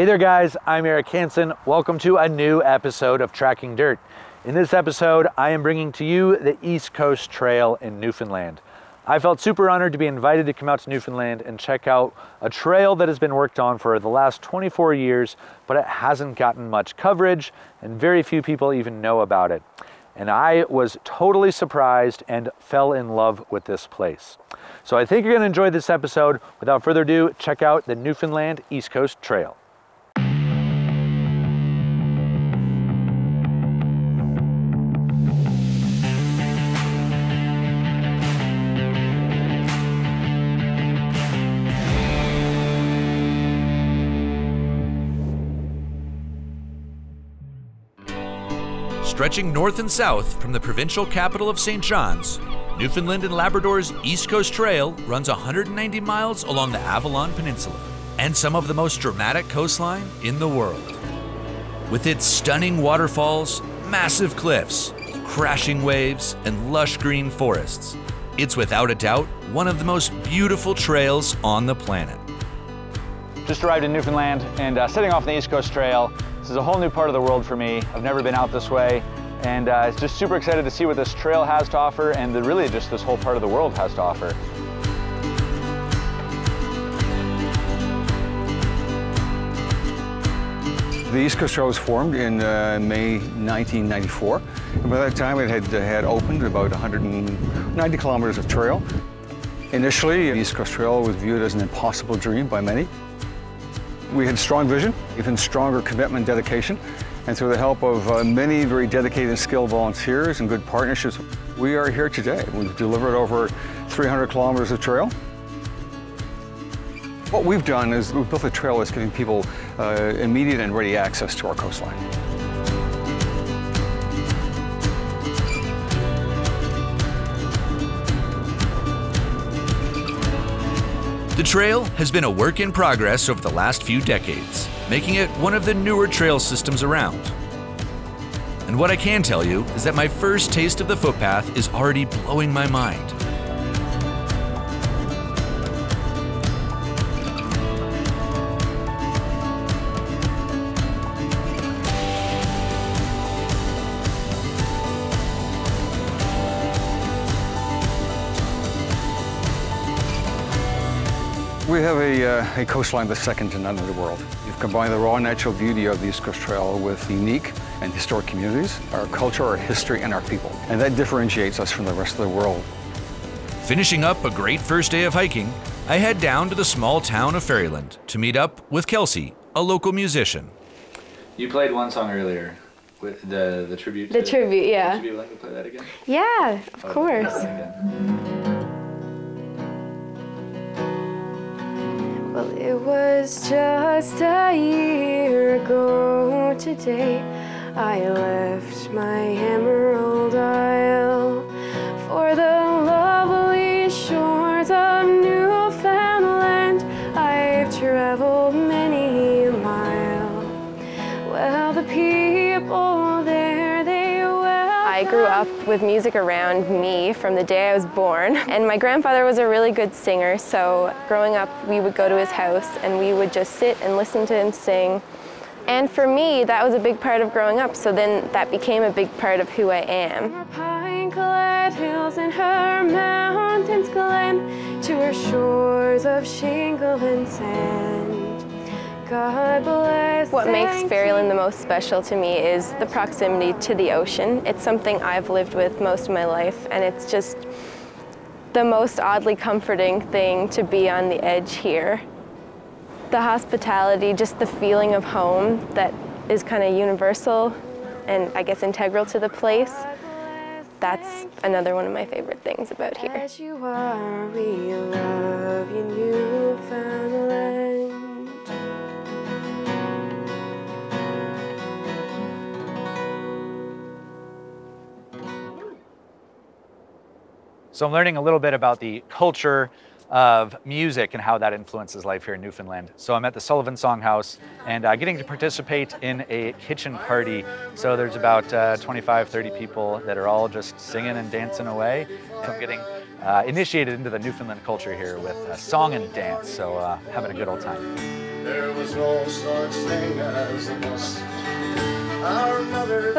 Hey there guys, I'm Eric Hansen. Welcome to a new episode of Trackin' Dirt. In this episode, I am bringing to you the East Coast Trail in Newfoundland. I felt super honored to be invited to come out to Newfoundland and check out a trail that has been worked on for the last 24 years, but it hasn't gotten much coverage and very few people even know about it. And I was totally surprised and fell in love with this place. So I think you're gonna enjoy this episode. Without further ado, check out the Newfoundland East Coast Trail. Stretching north and south from the provincial capital of St. John's, Newfoundland and Labrador's East Coast Trail runs 190 miles along the Avalon Peninsula and some of the most dramatic coastline in the world. With its stunning waterfalls, massive cliffs, crashing waves, and lush green forests, it's without a doubt one of the most beautiful trails on the planet. Just arrived in Newfoundland and uh, setting off the East Coast Trail. This is a whole new part of the world for me. I've never been out this way and uh, it's just super excited to see what this trail has to offer and the, really just this whole part of the world has to offer. The East Coast Trail was formed in uh, May 1994. And by that time it had, uh, had opened about 190 kilometers of trail. Initially, the East Coast Trail was viewed as an impossible dream by many. We had strong vision, even stronger commitment and dedication, and through the help of uh, many very dedicated and skilled volunteers and good partnerships, we are here today. We've delivered over 300 kilometers of trail. What we've done is we've built a trail that's giving people uh, immediate and ready access to our coastline. The trail has been a work in progress over the last few decades, making it one of the newer trail systems around. And what I can tell you is that my first taste of the footpath is already blowing my mind. We have a, uh, a coastline that's second to none in the world. You've combined the raw natural beauty of the East Coast Trail with unique and historic communities, our culture, our history, and our people. And that differentiates us from the rest of the world. Finishing up a great first day of hiking, I head down to the small town of Ferryland to meet up with Kelsey, a local musician. You played one song earlier with the, the tribute. The tribute, yeah. Would you be willing to play that again? Yeah, of Oh, course. Just a year ago today. I left my Emerald with music around me from the day I was born. And my grandfather was a really good singer, so growing up, we would go to his house and we would just sit and listen to him sing. And for me, that was a big part of growing up, so then that became a big part of who I am. Her pine-clad hills and her mountains glen to her shores of shingle and sand. God bless. What makes Ferryland the most special to me is the proximity to the ocean. It's something I've lived with most of my life, and it's just the most oddly comforting thing to be on the edge here. The hospitality, just the feeling of home that is kind of universal and I guess integral to the place. That's another one of my favorite things about here. So I'm learning a little bit about the culture of music and how that influences life here in Newfoundland. So I'm at the Sullivan Songhouse and uh, getting to participate in a kitchen party. So there's about uh, 25, 30 people that are all just singing and dancing away. I'm getting uh, initiated into the Newfoundland culture here with uh, song and dance. So uh, having a good old time.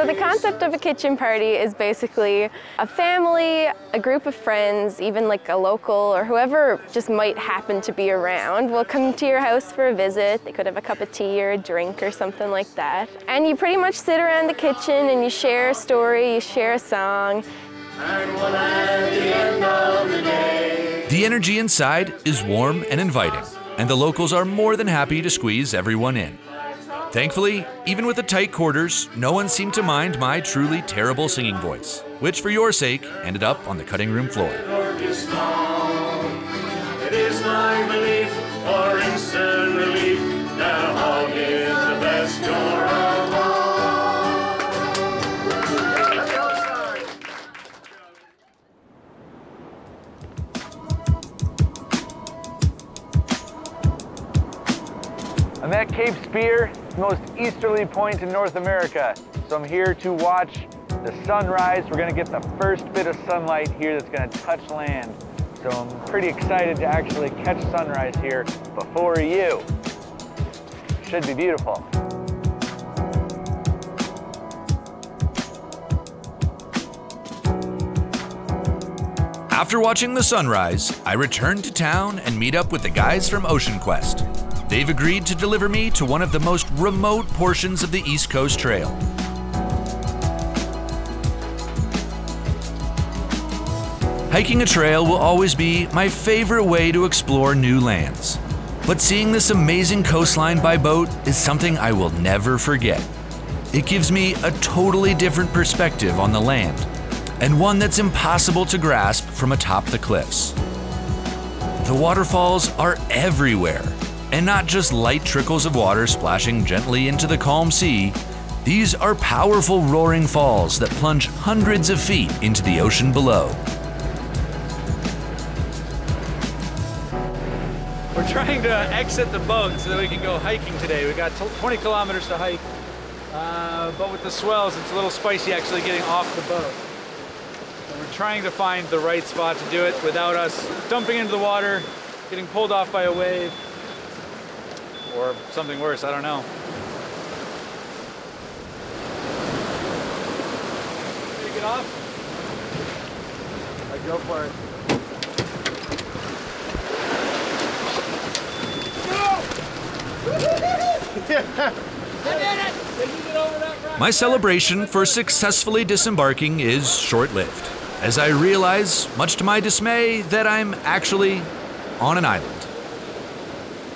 So the concept of a kitchen party is basically a family, a group of friends, even like a local or whoever just might happen to be around will come to your house for a visit. They could have a cup of tea or a drink or something like that. And you pretty much sit around the kitchen and you share a story, you share a song. The energy inside is warm and inviting, and the locals are more than happy to squeeze everyone in. Thankfully, even with the tight quarters, no one seemed to mind my truly terrible singing voice, which for your sake ended up on the cutting room floor. Lord is found. It is my belief, for instant relief, that a hog is the best cure of all. I'm at Cape Spear, the most easterly point in North America. So I'm here to watch the sunrise. We're gonna get the first bit of sunlight here that's gonna touch land. So I'm pretty excited to actually catch sunrise here before you. Should be beautiful. After watching the sunrise, I return to town and meet up with the guys from Ocean Quest. They've agreed to deliver me to one of the most remote portions of the East Coast Trail. Hiking a trail will always be my favorite way to explore new lands. But seeing this amazing coastline by boat is something I will never forget. It gives me a totally different perspective on the land, and one that's impossible to grasp from atop the cliffs. The waterfalls are everywhere, and not just light trickles of water splashing gently into the calm sea. These are powerful roaring falls that plunge hundreds of feet into the ocean below. We're trying to exit the boat so that we can go hiking today. We got 20 kilometers to hike, uh, but with the swells, it's a little spicy actually getting off the boat. So we're trying to find the right spot to do it without us dumping into the water, getting pulled off by a wave, or something worse, I don't know. Ready to get off? Like, go for it. My celebration for successfully disembarking is short lived, as I realize, much to my dismay, that I'm actually on an island.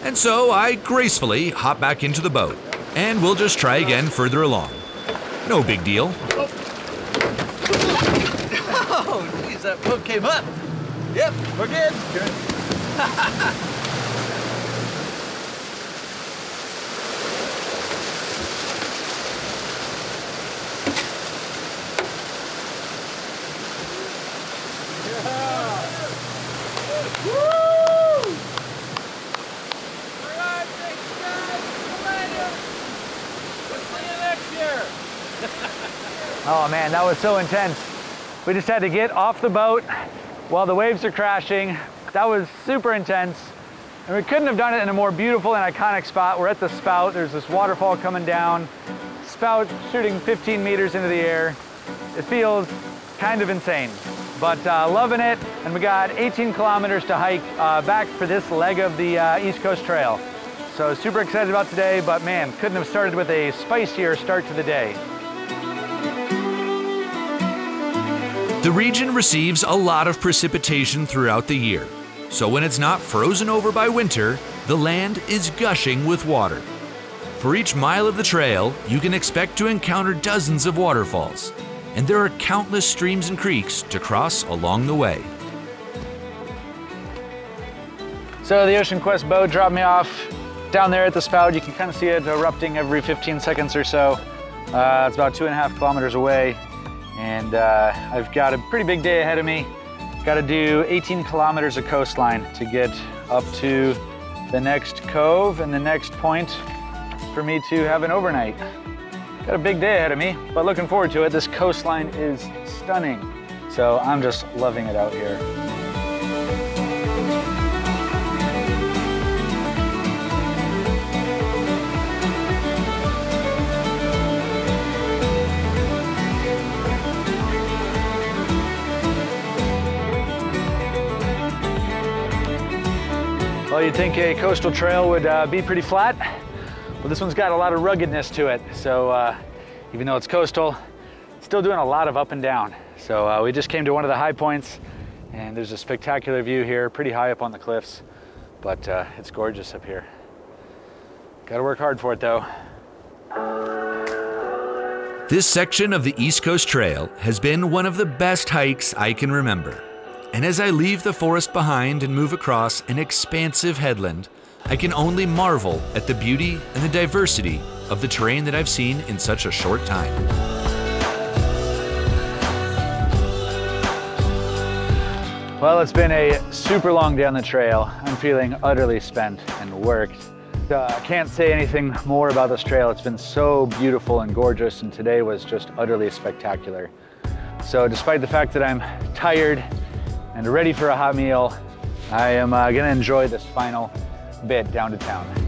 And so I gracefully hop back into the boat, and we'll just try again further along. No big deal. Oh, geez, that boat came up. Yep, we're good. Oh man, that was so intense. We just had to get off the boat while the waves are crashing. That was super intense. And we couldn't have done it in a more beautiful and iconic spot. We're at the spout. There's this waterfall coming down. Spout shooting 15 meters into the air. It feels kind of insane, but uh, loving it. And we got 18 kilometers to hike uh, back for this leg of the uh, East Coast Trail. So super excited about today, but man, couldn't have started with a spicier start to the day. The region receives a lot of precipitation throughout the year, so when it's not frozen over by winter, the land is gushing with water. For each mile of the trail, you can expect to encounter dozens of waterfalls, and there are countless streams and creeks to cross along the way. So the Ocean Quest boat dropped me off down there at the spout. You can kind of see it erupting every 15 seconds or so. Uh, it's about two and a half kilometers away. And uh, I've got a pretty big day ahead of me. Got to do 18 kilometers of coastline to get up to the next cove and the next point for me to have an overnight. Got a big day ahead of me, but looking forward to it. This coastline is stunning. So I'm just loving it out here. You'd think a coastal trail would uh, be pretty flat. Well, this one's got a lot of ruggedness to it. So uh, even though it's coastal, it's still doing a lot of up and down. So uh, we just came to one of the high points and there's a spectacular view here, pretty high up on the cliffs, but uh, it's gorgeous up here. Gotta work hard for it though. This section of the East Coast Trail has been one of the best hikes I can remember. And as I leave the forest behind and move across an expansive headland, I can only marvel at the beauty and the diversity of the terrain that I've seen in such a short time. Well, it's been a super long day on the trail. I'm feeling utterly spent and worked. Uh, I can't say anything more about this trail. It's been so beautiful and gorgeous, and today was just utterly spectacular. So despite the fact that I'm tired and ready for a hot meal, I am uh, gonna enjoy this final bit down to town.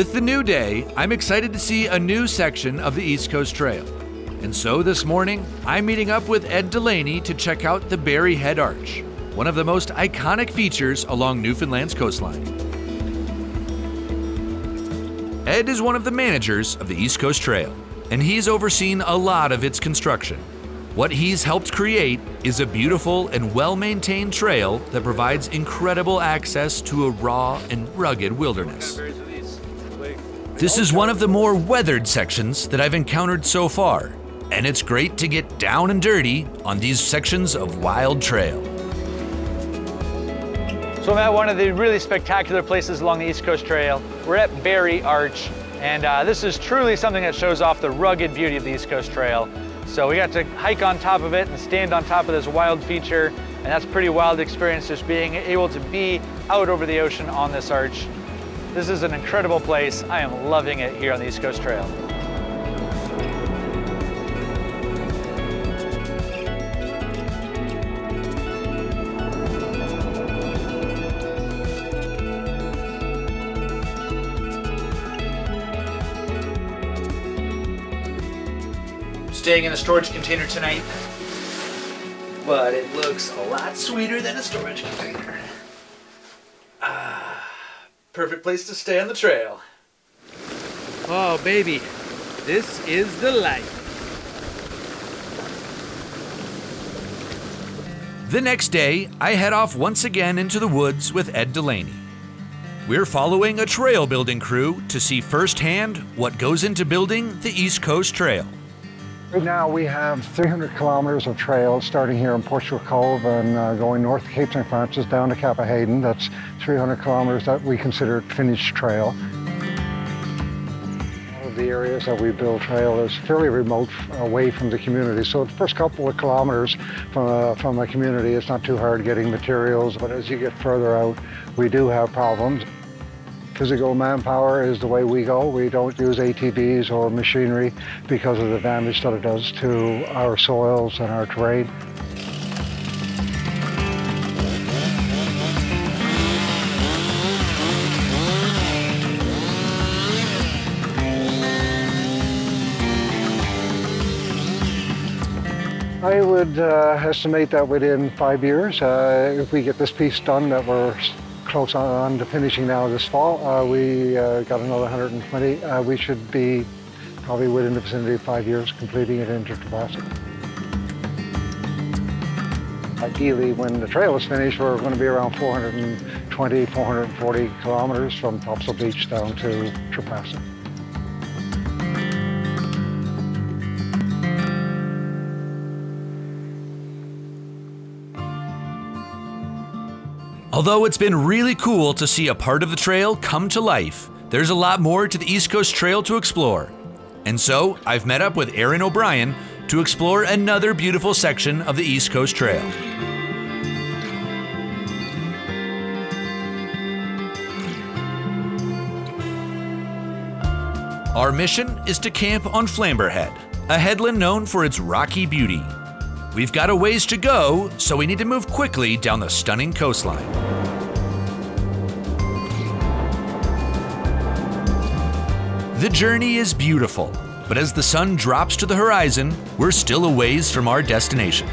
With the new day, I'm excited to see a new section of the East Coast Trail. And so this morning, I'm meeting up with Ed Delaney to check out the Berry Head Arch, one of the most iconic features along Newfoundland's coastline. Ed is one of the managers of the East Coast Trail, and he's overseen a lot of its construction. What he's helped create is a beautiful and well maintained trail that provides incredible access to a raw and rugged wilderness. This is one of the more weathered sections that I've encountered so far, and it's great to get down and dirty on these sections of wild trail. So I'm at one of the really spectacular places along the East Coast Trail. We're at Berry Arch, and uh, this is truly something that shows off the rugged beauty of the East Coast Trail. So we got to hike on top of it and stand on top of this wild feature, and that's pretty wild experience just being able to be out over the ocean on this arch. This is an incredible place. I am loving it here on the East Coast Trail. Staying in a storage container tonight, but it looks a lot sweeter than a storage container. Perfect place to stay on the trail. Oh, baby, this is the life. The next day, I head off once again into the woods with Ed Delaney. We're following a trail building crew to see firsthand what goes into building the East Coast Trail. Right now we have 300 kilometers of trail starting here in Portugal Cove and uh, going north to Cape St. Francis down to Cappahayden. That's 300 kilometers that we consider finished trail. One of the areas that we build trail is fairly remote away from the community. So the first couple of kilometers from, uh, from the community, it's not too hard getting materials, but as you get further out, we do have problems. Physical manpower is the way we go. We don't use ATVs or machinery because of the damage that it does to our soils and our terrain. I would uh, estimate that within five years, uh, if we get this piece done that we're close on to finishing now this fall. Uh, we uh, got another 120. Uh, we should be probably within the vicinity of five years completing it into capacity. Ideally, when the trail is finished, we're going to be around 420, 440 kilometers from Topsail Beach down to Trepassey. Although it's been really cool to see a part of the trail come to life, there's a lot more to the East Coast Trail to explore. And so I've met up with Aaron O'Brien to explore another beautiful section of the East Coast Trail. Our mission is to camp on Flamberhead, a headland known for its rocky beauty. We've got a ways to go, so we need to move quickly down the stunning coastline. The journey is beautiful, but as the sun drops to the horizon, we're still a ways from our destination.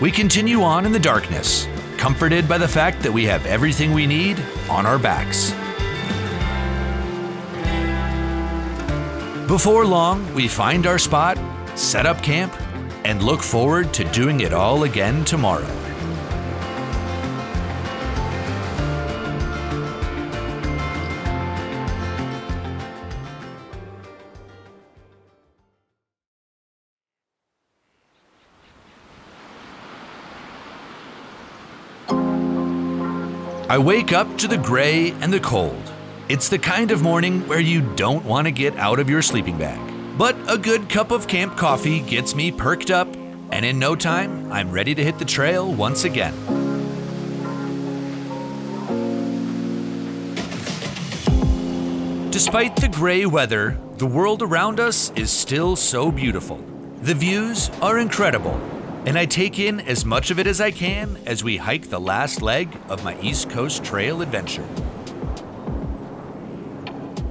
We continue on in the darkness, comforted by the fact that we have everything we need on our backs. Before long, we find our spot, set up camp, and look forward to doing it all again tomorrow. I wake up to the gray and the cold. It's the kind of morning where you don't want to get out of your sleeping bag. But a good cup of camp coffee gets me perked up, and in no time, I'm ready to hit the trail once again. Despite the gray weather, the world around us is still so beautiful. The views are incredible, and I take in as much of it as I can as we hike the last leg of my East Coast Trail adventure.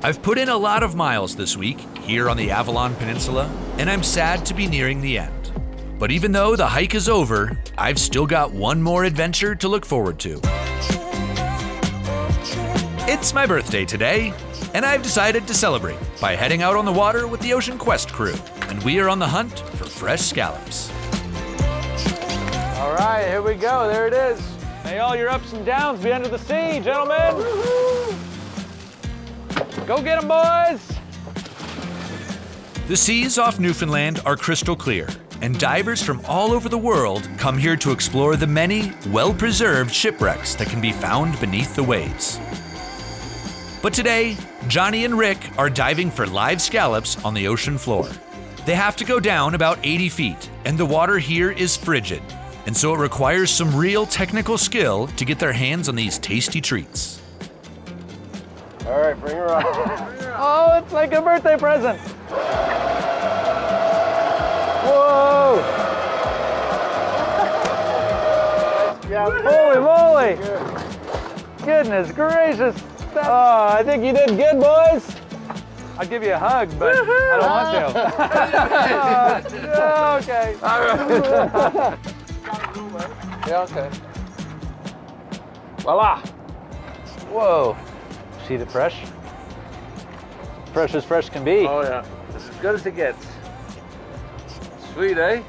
I've put in a lot of miles this week here on the Avalon Peninsula, and I'm sad to be nearing the end. But even though the hike is over, I've still got one more adventure to look forward to. It's my birthday today, and I've decided to celebrate by heading out on the water with the Ocean Quest crew, and we are on the hunt for fresh scallops. All right, here we go. There it is. May all your ups and downs be under the sea, gentlemen. Go get them, boys. The seas off Newfoundland are crystal clear, and divers from all over the world come here to explore the many well preserved shipwrecks that can be found beneath the waves. But today, Johnny and Rick are diving for live scallops on the ocean floor. They have to go down about 80 feet, and the water here is frigid, and so it requires some real technical skill to get their hands on these tasty treats. All right, bring her up. oh, it's like a birthday present. Whoa! yeah, Holy moly! Goodness gracious! Oh, I think you did good, boys. I'll give you a hug, but I don't want to. Oh, okay. Yeah, okay. Voila! Whoa. See the fresh? Fresh as fresh can be. Oh yeah, it's as good as it gets. Sweet, eh?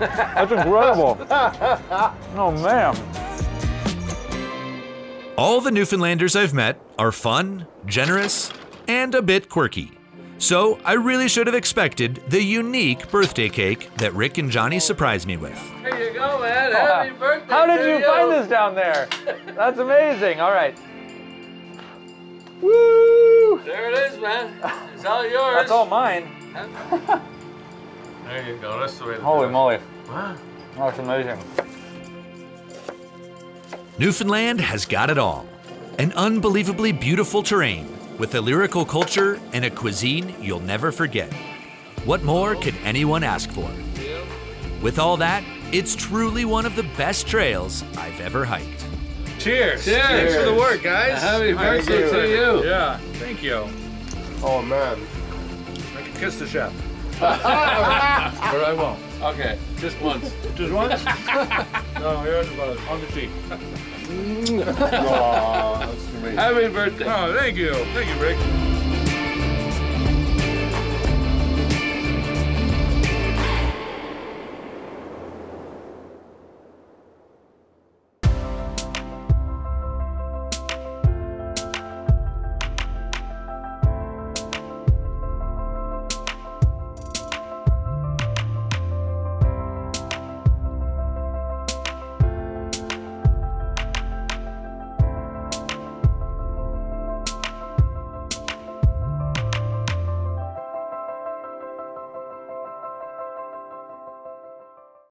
That's incredible. oh, man. All the Newfoundlanders I've met are fun, generous, and a bit quirky. So I really should have expected the unique birthday cake that Rick and Johnny surprised me with. There you go, man. Happy birthday How did to you find this down there? That's amazing. All right. Woo! There it is, man. It's all yours. That's all mine. There you go. That's the way Holy do it. moly. Wow. That's amazing. Newfoundland has got it all an unbelievably beautiful terrain with a lyrical culture and a cuisine you'll never forget. What more could anyone ask for? With all that, it's truly one of the best trails I've ever hiked. Cheers. Cheers. Thanks for the work, guys. Happy birthday to you. Yeah, thank you. Oh man. I can kiss the chef. But I won't. Okay, just once. Just once? no, here's about on the cheek. Oh, that's sweet. Happy birthday. Oh, thank you. Thank you, Rick.